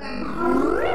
干嘛？